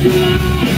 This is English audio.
Yeah.